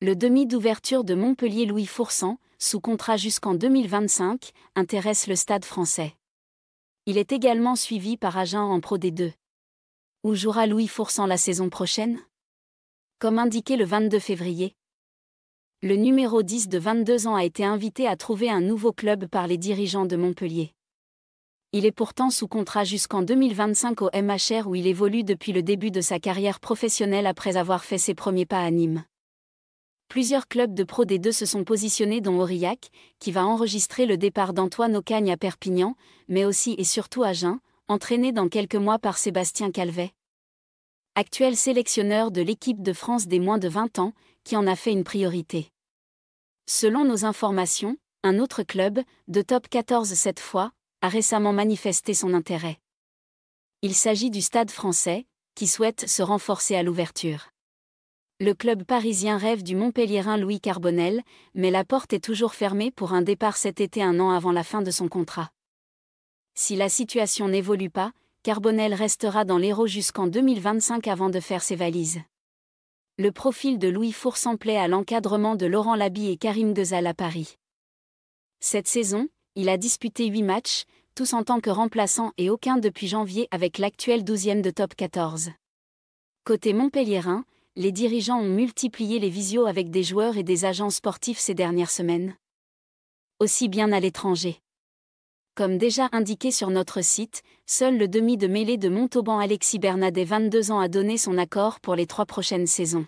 Le demi d'ouverture de Montpellier Louis Foursan, sous contrat jusqu'en 2025, intéresse le stade français. Il est également suivi par Agen en Pro D2. Où jouera Louis Foursan la saison prochaine? Comme indiqué le 22 février, le numéro 10 de 22 ans a été invité à trouver un nouveau club par les dirigeants de Montpellier. Il est pourtant sous contrat jusqu'en 2025 au MHR où il évolue depuis le début de sa carrière professionnelle après avoir fait ses premiers pas à Nîmes. Plusieurs clubs de Pro D2 se sont positionnés dont Aurillac, qui va enregistrer le départ d'Antoine Aucagne à Perpignan, mais aussi et surtout à Jeun, entraîné dans quelques mois par Sébastien Calvet. Actuel sélectionneur de l'équipe de France des moins de 20 ans, qui en a fait une priorité. Selon nos informations, un autre club, de top 14 cette fois, a récemment manifesté son intérêt. Il s'agit du Stade français, qui souhaite se renforcer à l'ouverture. Le club parisien rêve du Montpellierin Louis Carbonel, mais la porte est toujours fermée pour un départ cet été un an avant la fin de son contrat. Si la situation n'évolue pas, Carbonel restera dans l'Hérault jusqu'en 2025 avant de faire ses valises. Le profil de Louis Foursan plaît à l'encadrement de Laurent Labi et Karim Ghezal à Paris. Cette saison, il a disputé 8 matchs, tous en tant que remplaçant et aucun depuis janvier avec l'actuel 12e de top 14. Côté Montpellierin, les dirigeants ont multiplié les visios avec des joueurs et des agents sportifs ces dernières semaines. Aussi bien à l'étranger. Comme déjà indiqué sur notre site, seul le demi de mêlée de Montauban Alexis Bernadet 22 ans a donné son accord pour les trois prochaines saisons.